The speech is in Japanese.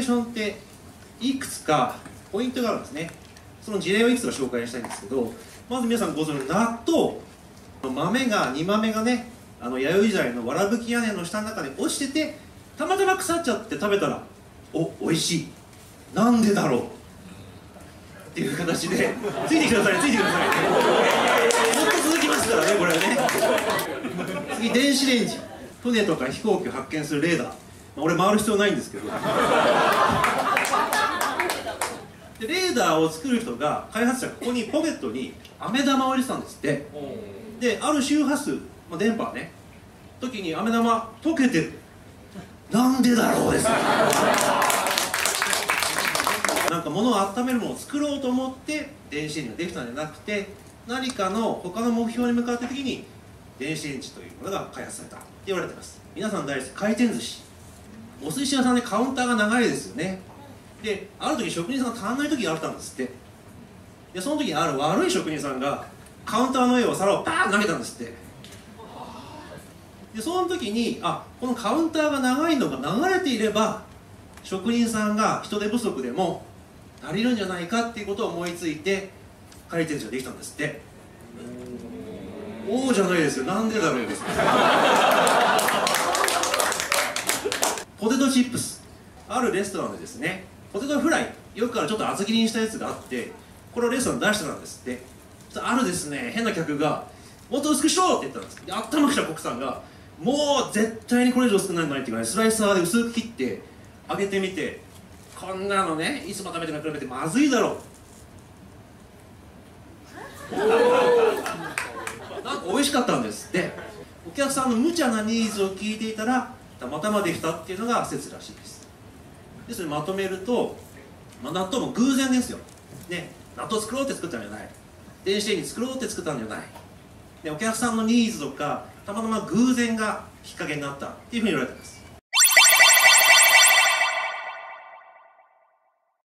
ョンっていくつかポイントがあるんですね。その事例をいくつか紹介したいんですけどまず皆さんご存知の納豆。豆が煮豆がねあの弥生時代のわらぶき屋根の下の中で落ちててたまたま腐っちゃって食べたらお美味しい。なんでだろう。っていう形でついてくださいついてください。ずっと続きますからねこれはね。次電子レンジ。船とか飛行機を発見するレーダー、俺回る必要ないんですけど。でレーダーを作る人が開発者がここにポケットに飴玉を入れてたんですって。である周波数、まあ、電波ね時に飴玉溶けてる。なんでだろうです。なんか物を温めるものを作ろうと思って電子レンジができたんじゃなくて何かの他の目標に向かった時に電子レンジというものが開発されたって言われてます。皆さん大好き回転寿司。お寿司屋さんでカウンターが長いですよね。である時職人さんが足んない時があったんですって。でその時にある悪い職人さんがカウンターの上を皿をパーン投げたんですって。でその時にあこのカウンターが長いのが流れていれば職人さんが人手不足でも足りるんじゃないかっていうことを思いついて回転寿司ができたんですって。おおじゃないですよ。なんでだろうですポテトチップスあるレストランでですねポテトフライよくあるちょっと厚切りにしたやつがあってこれをレストラン出してたんですって。あるですね変な客が「もっと薄くしろ!」って言ったんです。で頭きた国産が「もう絶対にこれ以上薄くならない」っていうかねスライサーで薄く切って揚げてみてこんなのねいつも食べてるの比べてまずいだろう。なんか美味しかったんですって。お客さんの無茶なニーズを聞いていたらまたまできたっていうのが説らしいです。ですのでまとめると、まあ、納豆も偶然ですよ。ね納豆作ろうって作ったんじゃない。電子レンジ作ろうって作ったんじゃない。でお客さんのニーズとかたまたま偶然がきっかけになったっていうふうに言われてます。